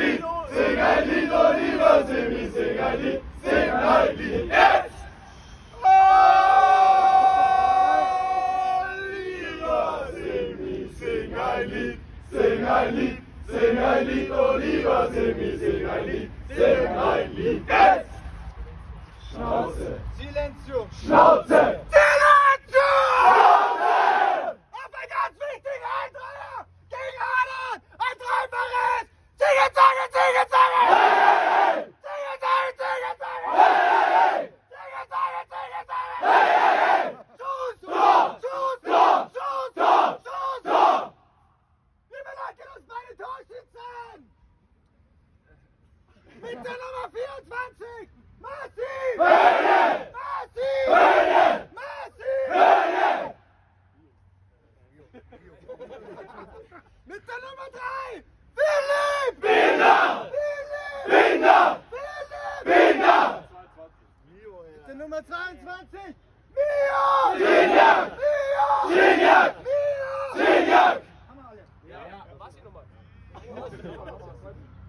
Segali, Segali, Doriva, Semi, Segali, Segali, yes! Segali, Segali, Doriva, Semi, Segali, Segali, yes! Schnauze! Silenzio! Schnauze! Mit der Nummer 24! Marci! Marci! Marci! Mit der Nummer 3! Philipp! Binder. Philipp! Binder. Philipp! Binder. Mit der Nummer 22! Mia! Geniak. Mia! Geniak. Mia! Geniak. Ball!